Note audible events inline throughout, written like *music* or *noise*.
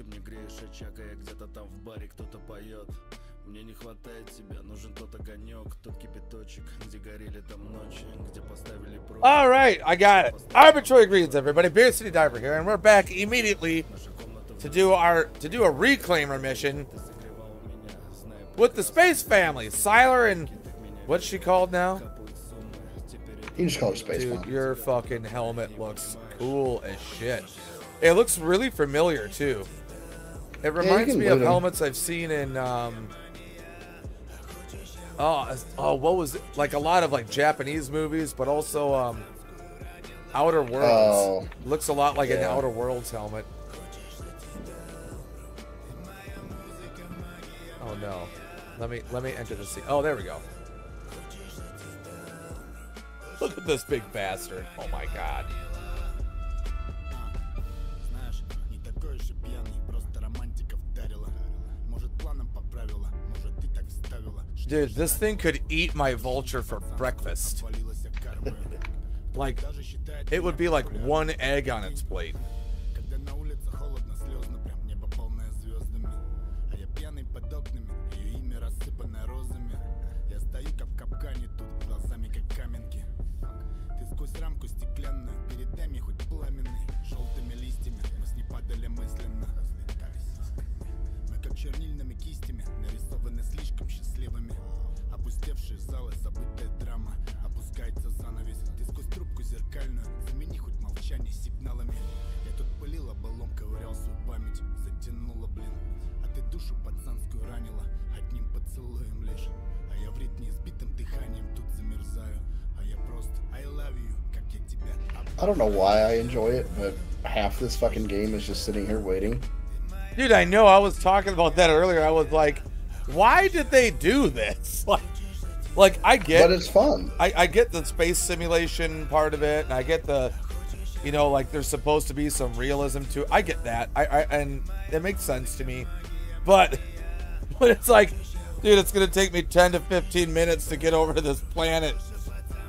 Ты мне греешь где-то там в баре кто-то поет мне не хватает тебя, нужен тот огонек, тот кипяточек, где горели там ночи, где поставили. All right, I got it. Arbitrary greens, everybody. Beer City Diver here, and we're back immediately to do our to do a reclaimer mission with the space family, Syler and what's she called now? You just call her space. Dude, mom. your fucking helmet looks cool as shit. It looks really familiar too. It reminds can me of helmets I've seen in um Oh, oh, what was it? Like a lot of like Japanese movies, but also um Outer Worlds. Oh, Looks a lot like an. Outer Worlds helmet. Oh no. Let me let me enter the scene. Oh, there we go. Look at this big bastard. Oh my god. Dude, this thing could eat my vulture for breakfast. *laughs* like, it would be like one egg on its plate. I don't know why I enjoy it, but half this fucking game is just sitting here waiting. Dude, I know I was talking about that earlier. I was like, why did they do this? *laughs* Like like I get But it's fun. I, I get the space simulation part of it, and I get the, you know, like there's supposed to be some realism to. it. I get that, I, I and it makes sense to me, but *laughs* but it's like, dude, it's gonna take me 10 to 15 minutes to get over to this planet.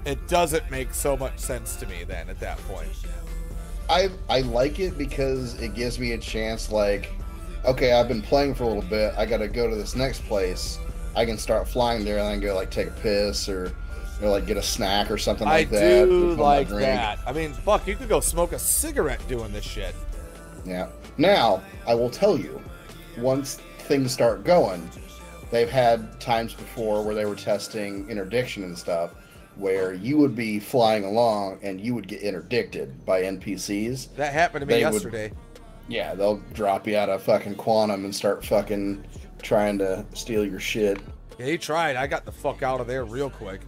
It doesn't make so much sense to me then at that point. I I like it because it gives me a chance. Like, okay, I've been playing for a little bit. I got to go to this next place. I can start flying there and then go like take a piss or, know, like get a snack or something I like that. do like that. I mean, fuck, you could go smoke a cigarette doing this shit. Yeah. Now I will tell you, once things start going, they've had times before where they were testing interdiction and stuff, where you would be flying along and you would get interdicted by NPCs. That happened to me They would- yesterday. Yeah, they'll drop you out of fucking quantum and start fucking trying to steal your shit. Yeah, he tried. I got the fuck out of there real quick.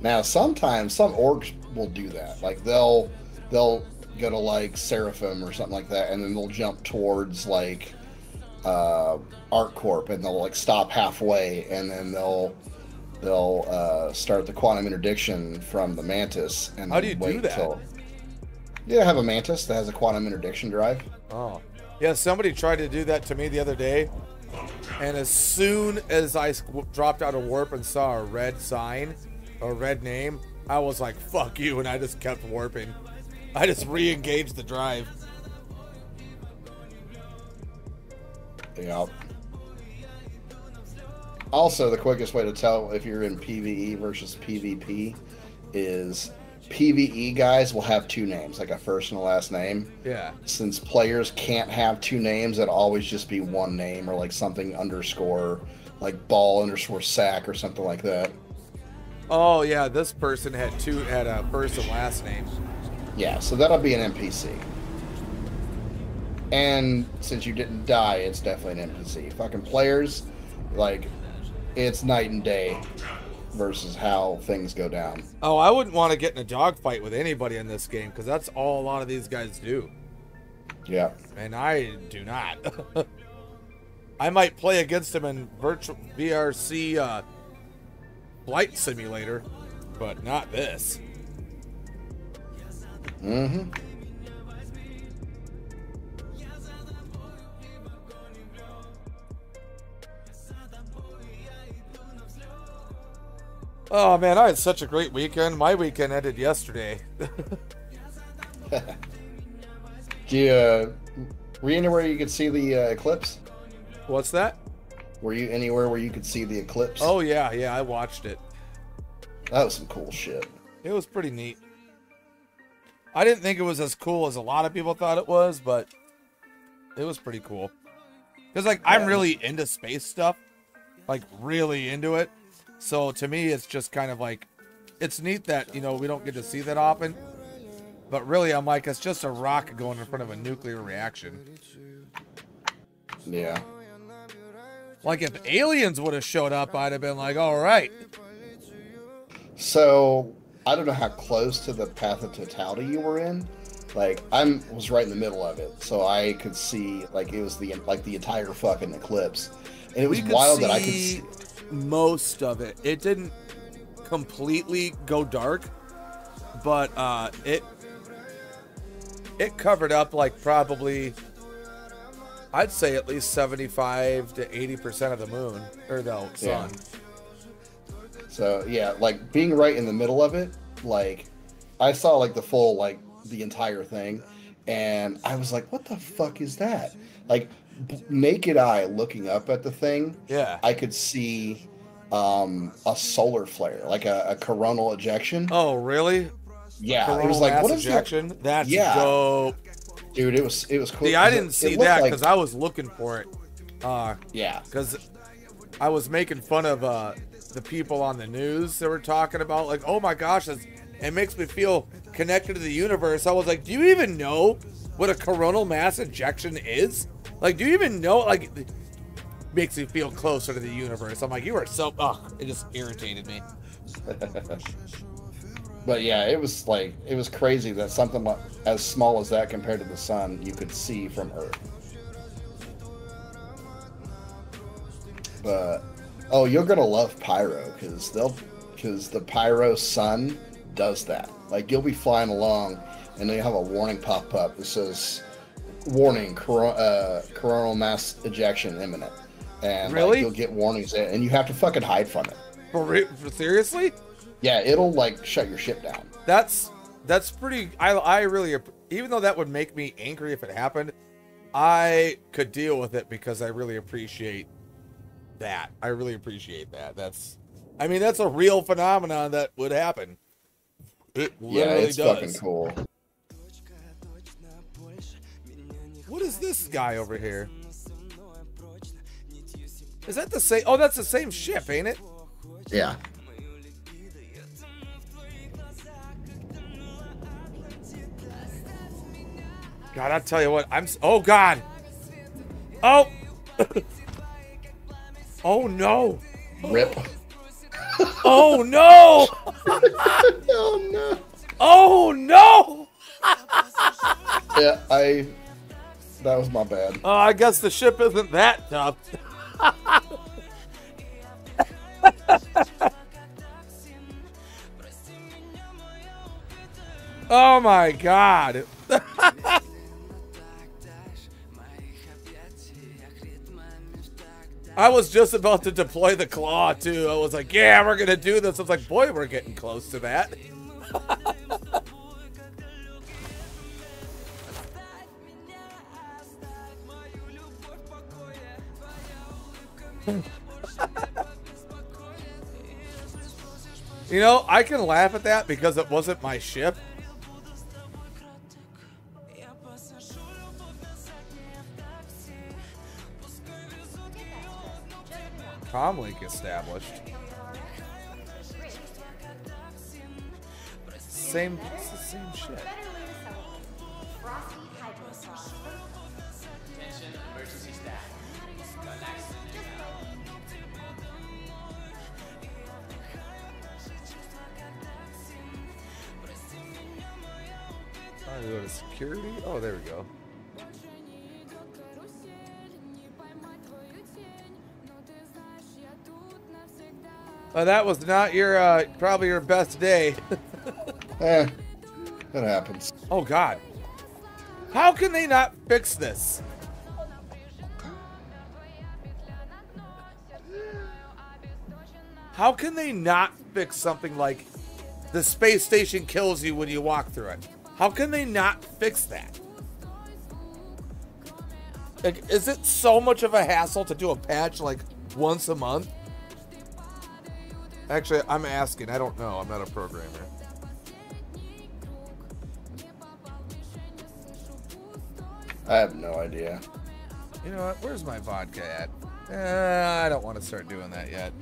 Now, sometimes some orgs will do that. Like they'll they'll go to like Seraphim or something like that, and then they'll jump towards like uh, ArcCorp, and they'll like stop halfway, and then they'll they'll uh, start the quantum interdiction from the Mantis. And How then do you do wait that? Till... Yeah, I have a Mantis that has a quantum interdiction drive. Oh. Yeah, somebody tried to do that to me the other day. And as soon as i dropped out of warp and saw a red sign, a red name, I was like, fuck you. And I just kept warping. I just re engaged the drive. Yeah. Also, the quickest way to tell if you're in PVE versus PvP is PVE guys will have two names, like a first and a last name. Yeah. Since players can't have two names, it'll always just be one name or like something underscore, like ball underscore sack or something like that. Oh, yeah, this person had two, had a first and last name. Yeah, so that'll be an NPC. And since you didn't die, it's definitely an NPC. Fucking players, like, it's night and day versus how things go down. Oh, I wouldn't want to get in a dogfight with anybody in this game because that's all a lot of these guys do. Yeah. and I do not. *laughs* I might play against him in virtual VRC uh, flight simulator, but not this. Mm-hmm. Oh man, I had such a great weekend. My weekend ended yesterday. *laughs* *laughs* Do you, uh, Were you anywhere you could see the uh, eclipse? What's that? Were you anywhere where you could see the eclipse? Oh yeah, yeah, I watched it. that was some cool shit. It was pretty neat. I didn't think it was as cool as a lot of people thought it was, but it was pretty cool. Cause like I'm really into space stuff, like really into it. So to me, it's just kind of like, it's neat that you know we don't get to see that often. But really, I'm like, it's just a rock going in front of a nuclear reaction. Yeah. Like if aliens would have showed up, I'd have been like, all right. So I don't know how close to the path of totality you were in. Like I'm was right in the middle of it, so I could see like it was the like the entire fucking eclipse, and it was wild that I could see. Most of it. It didn't completely go dark, but uh, it it covered up like probably I'd say at least seventy-five to eighty percent of the moon or the Yeah. sun. So yeah, like being right in the middle of it, like I saw like the full like the entire thing, and I was like, "What the fuck is that?" Like naked eye looking up at the thing, Yeah. I could see um a solar flare, like a, a coronal ejection. Oh, really? yeah, it Coronal was like, "What is that?" ejection? That's Yeah. dope. Dude, it was it was cool. See, I didn't it see looked that like- because I was looking for it. Uh, yeah, because I was making fun of uh, the people on the news that were talking about like, oh my gosh, it's, it makes me feel connected to the universe. I was like, do you even know what a coronal mass ejection is? Like, do you even know? Like, makes me feel closer to the universe. I'm like, you are so. Ugh, it just irritated me. *laughs* but yeah, it was like it was crazy that something like, as small as that compared to the sun you could see from Earth. But oh, you're gonna love Pyro because they'll because the Pyro sun does that. Like you'll be flying along and then you have a warning pop up that says warning uh, coronal mass ejection imminent. And like, Really? you'll get warnings and you have to fucking hide from it. For, re- seriously, Yeah, it'll like shut your ship down. that's that's pretty. I I really even though that would make me angry if it happened, I could deal with it because I really appreciate that. I really appreciate that. That's, I mean, that's a real phenomenon that would happen. It Yeah, it's does. fucking cool. What is this guy over here? Is that the same? Oh, that's the same ship, ain't it? Yeah. God, I'll tell you what. I'm. Oh God. Oh. *laughs* oh no. Rip. *laughs* Oh no. *laughs* oh no. Oh no. Yeah, I. That was my bad. Oh, I guess the ship isn't that tough. *laughs* oh my god. *laughs* I was just about to deploy the claw too. I was like, yeah, we're gonna do this. I was like, boy, we're getting close to that. *laughs* *laughs* You know, I can laugh at that because it wasn't my ship. Comlink established. Same, it's the same shit. Oh, that was not your, uh, probably your best day. *laughs* Eh, that happens. oh, God. How can they not fix this? How can they not fix something like the space station kills you when you walk through it? How can they not fix that? Like, is it so much of a hassle to do a patch like once a month? Actually, I'm asking. I don't know. I'm not a programmer. I have no idea. You know what? Where's my vodka at? Eh, I don't want to start doing that yet.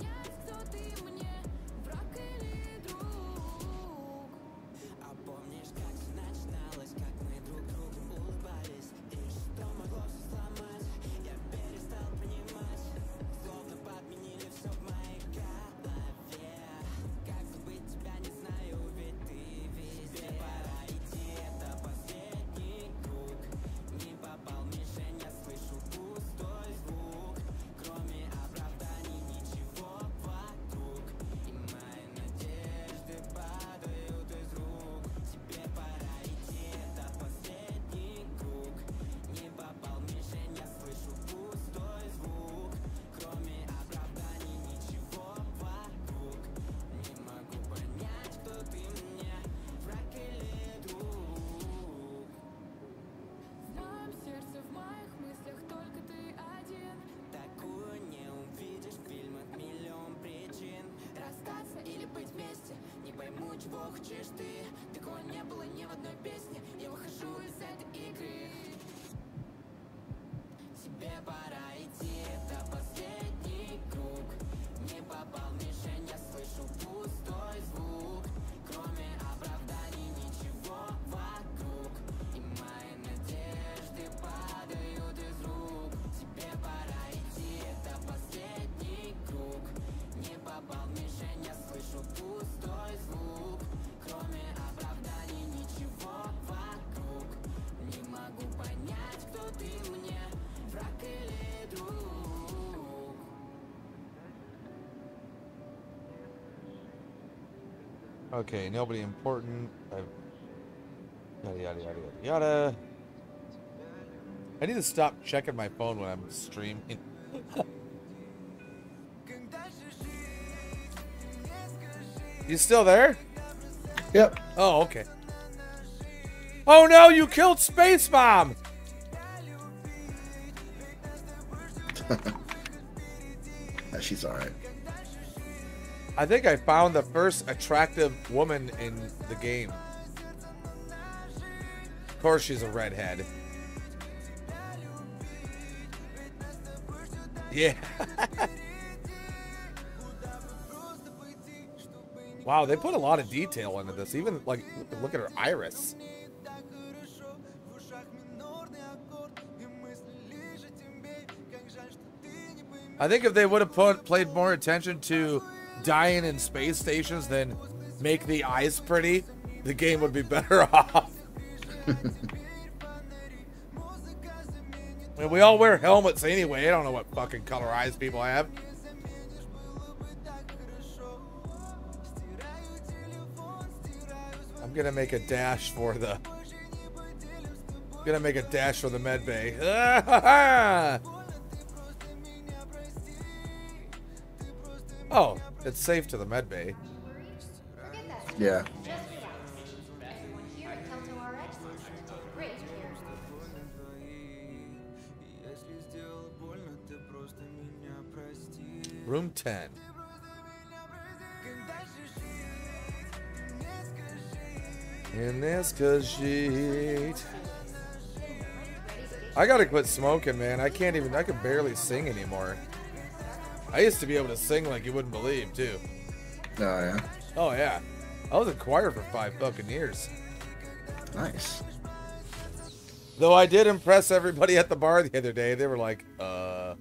Okay, nobody important. I've... Yada yada yada yada yada. I need to stop checking my phone when I'm streaming. *laughs* you still there? Yep. Oh, okay. Oh no, you killed Space! Yeah, *laughs* she's all right. I think I found the first attractive woman in the game. Of course, she's a redhead. Yeah. *laughs* wow, they put a lot of detail into this. Even like, look at her iris. I think if they would have put played more attention to dying in space stations than make the eyes pretty, the game would be *laughs* better off. *laughs* I mean, we all wear helmets anyway. I don't know what fucking color eyes people have. I'm gonna make a dash for the. I'm Gonna make a dash for the med bay. *laughs* oh, it's safe to the med bay. Yeah. Just relax. Everyone here at Kelto RX is going to take great care of you. Room 10. In this sheet. I gotta quit smoking, man. I can't even, I can barely sing anymore. I used to be able to sing like you wouldn't believe, too. Oh yeah. Oh, yeah. I was in choir for five fucking years. Nice. Though I did impress everybody at the bar the other day. They were like, uh,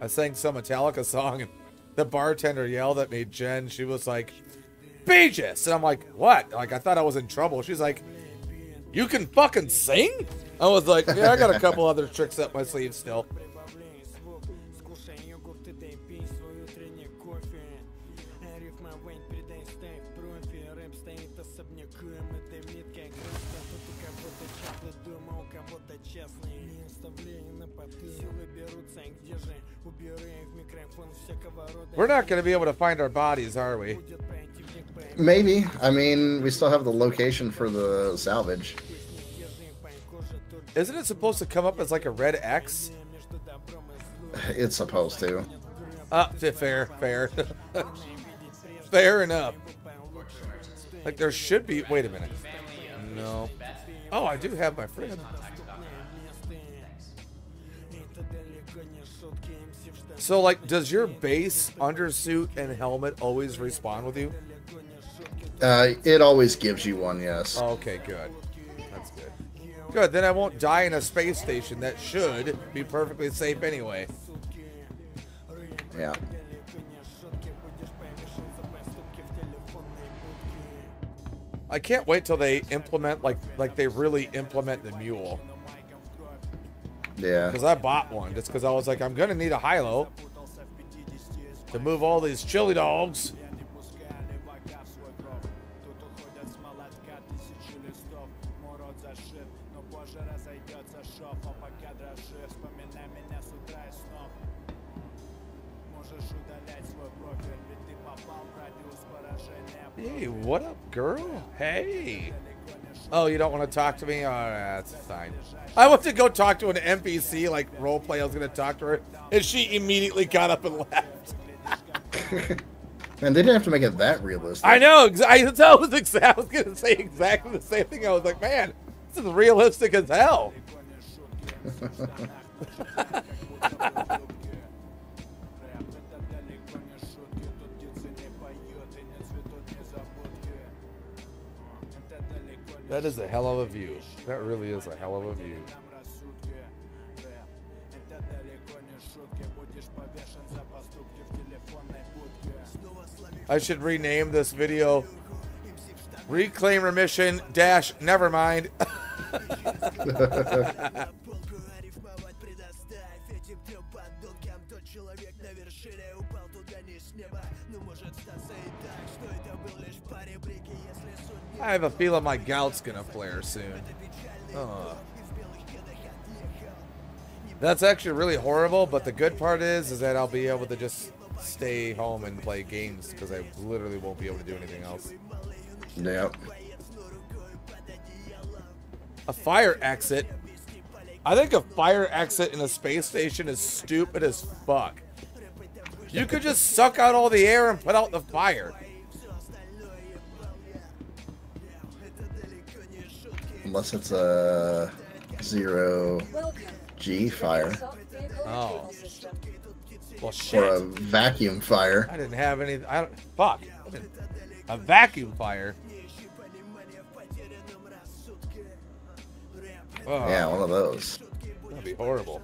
I sang some Metallica song and the bartender yelled at me, Jen. She was like, Beegis! And I'm like, what? Like, I thought I was in trouble. She's like, you can fucking sing? I was like, yeah, I got a couple *laughs* other tricks up my sleeve still. We're not going to be able to find our bodies, are we? Maybe. I mean, we still have the location for the salvage. Isn't it supposed to come up as like a red X? It's supposed to. Uh, fair, fair. *laughs* fair enough. Like there should be. Wait a minute. No. Oh, I do have my friend. So, like, does your base undersuit and helmet always respawn with you? Uh, it always gives you one, yes. Okay, good. That's good. Good. Then I won't die in a space station that should be perfectly safe anyway. Yeah. I can't wait till they implement like like they really implement the mule. Yeah. Because I bought one just because I was like, I'm gonna need a hilo to move all these chili dogs. Hey, what up, girl? Hey. Oh, you don't want to talk to me? Oh, that's fine. I went to go talk to an NPC, like role play. I was going to talk to her, and she immediately got up and *laughs* left. *laughs* And they didn't have to make it that realistic. I know. I, *laughs* I was, I was going to say exactly the same thing. I was like, man, this is realistic as hell. That is a hell of a view. That really is a hell of a view. I should rename this video Reclaimer Mission Dash Nevermind. *laughs* *laughs* I have a feeling my gout's gonna flare soon. Oh. That's actually really horrible, but the good part is, is that I'll be able to just stay home and play games because I literally won't be able to do anything else. Yep. A fire exit. I think a fire exit in a space station is stupid as fuck. You could just suck out all the air and put out the fire. Unless it's a zero G fire Oh. Well, or a vacuum fire. I didn't have any. I don't. Fuck. A vacuum fire. Oh, Yeah, one of those. That'd be horrible.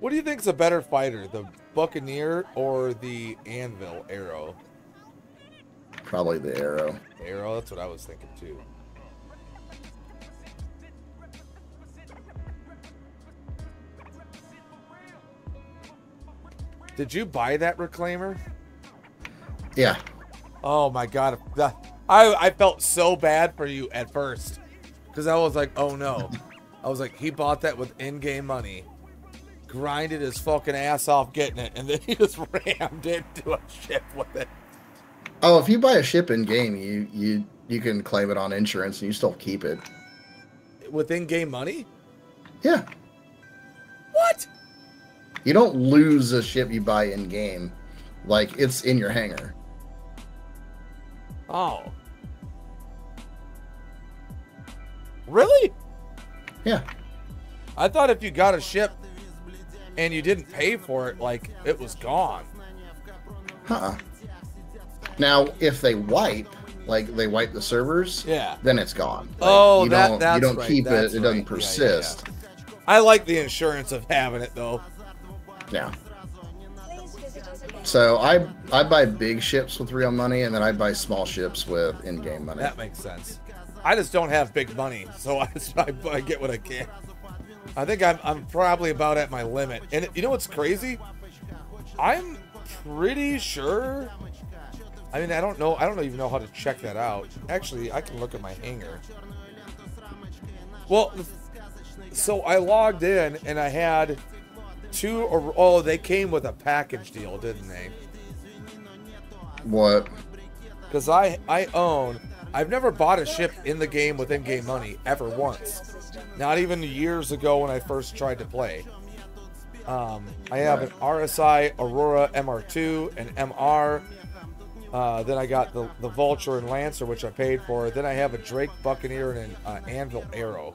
What do you think is a better fighter, the Buccaneer or the Anvil Arrow? Probably the arrow. Arrow, that's what I was thinking too. Did you buy that reclaimer? Yeah. Oh my god, I I felt so bad for you at first because I was like, oh no, I was like, he bought that with in-game money, grinded his fucking ass off getting it, and then *laughs* he just rammed into a ship with it. Oh, if you buy a ship in game, you you you can claim it on insurance and you still keep it. With in-game money? Yeah. What? You don't lose a ship you buy in game. Like it's in your hangar. Oh. Really? Yeah. I thought if you got a ship and you didn't pay for it, like it was gone. Huh. Now, if they wipe, like they wipe the servers, Yeah. then it's gone. Like, Oh, you that- don't, that's you don't right, keep it. It right. doesn't Yeah, yeah, persist. I like the insurance of having it though. Yeah. Please visit us again. So I I buy big ships with real money, and then I buy small ships with in-game money. That makes sense. I just don't have big money, so *laughs* I, I, I get what I can. I think I'm, I'm probably about at my limit. And you know what's crazy? I'm pretty sure. I mean, I don't know. I don't even know how to check that out. Actually, I can look at my hanger. Well, so I logged in and I had two. Or oh, they came with a package deal, didn't they? What? because I I own I've never bought a ship in the game with in-game money ever once. Not even years ago when I first tried to play. Um, I have an RSI Aurora MR2, an MR. Uh, then I got the, the Vulture and Lancer, which I paid for. Then I have a Drake Buccaneer and an uh, Anvil Arrow.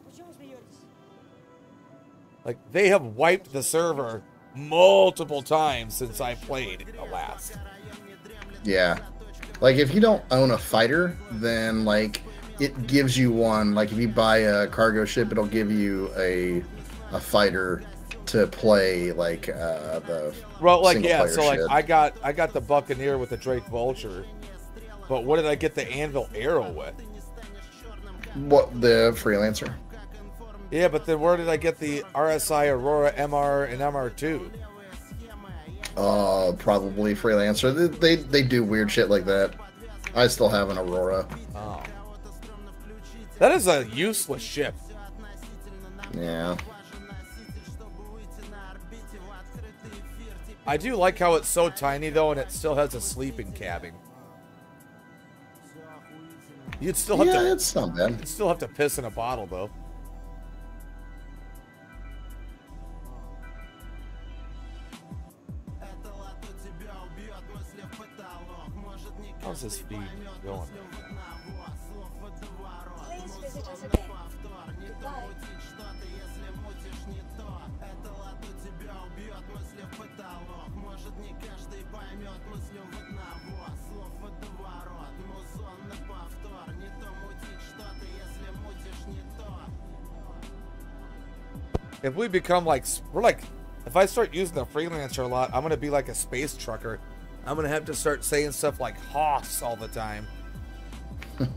Like they have wiped the server multiple times since I played the last. Yeah. Like if you don't own a fighter, then like it gives you one. Like if you buy a cargo ship, it'll give you a a fighter to play like uh the Well, like yeah, so like. I got I got the Buccaneer with the Drake Vulture, but what did I get the Anvil Arrow with? what the freelancer. Yeah, but then where did I get the RSI Aurora MR and MR2? Uh, probably freelancer. They, they they do weird shit like that. I still have an Aurora. Oh, that is a useless ship. Yeah. I do like how it's so tiny though, and it still has a sleeping cabin. You'd still have Yeah, to it's not bad. you'd still have to piss in a bottle though. How's this feed going? If we become like we're like, if I start using the freelancer a lot, I'm gonna be like a space trucker. I'm gonna have to start saying stuff like Hoss all the time. *laughs*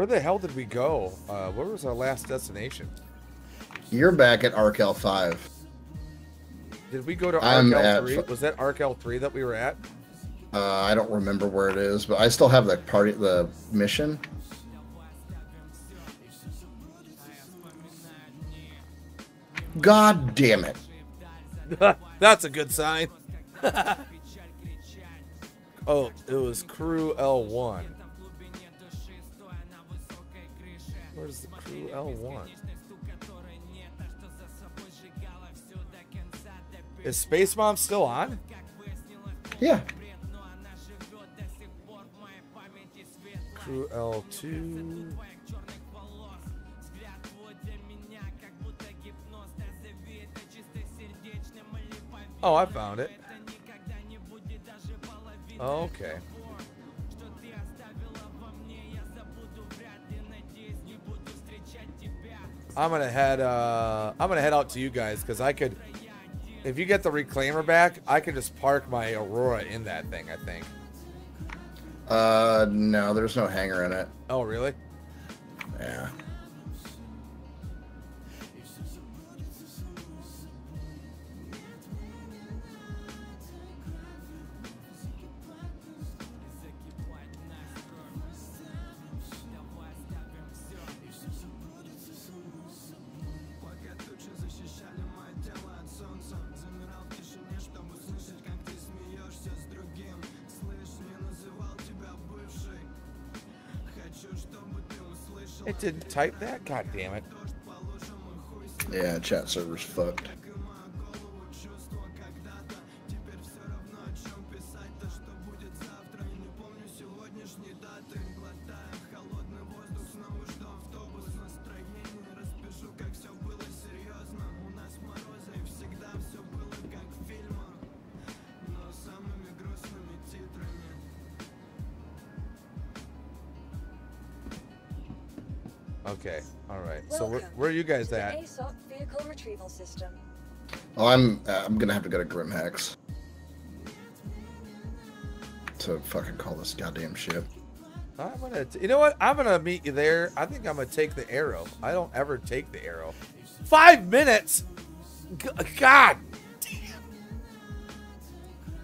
Where the hell did we go? Uh, where was our last destination? You're back at Arkel Five. Did we go to L3? fu- Was that ARC-L3 that we were at? Uh, I don't remember where it is, but I still have the party, the mission. God damn it! *laughs* That's a good sign. *laughs* oh, it was CRU-L1. Where's the CRU-L1? Is Space Mom still on? Yeah, Crew L2. Oh, I found it. Okay. I'm gonna head. Uh, I'm gonna head out to you guys because I could. If you get the reclaimer back, I could just park my Aurora in that thing. I think. uh, no, there's no hanger in it. Oh, really? Yeah. Didn't type that. God damn it. Yeah, chat server's fucked. Okay. All right. So where, where are you guys at? ASOP vehicle retrieval system. Oh, I'm uh, I'm gonna have to go to GrimHEX to fucking call this goddamn ship. I'm gonna. T- you know what? I'm gonna meet you there. I think I'm gonna take the arrow. I don't ever take the arrow. Five minutes. G- God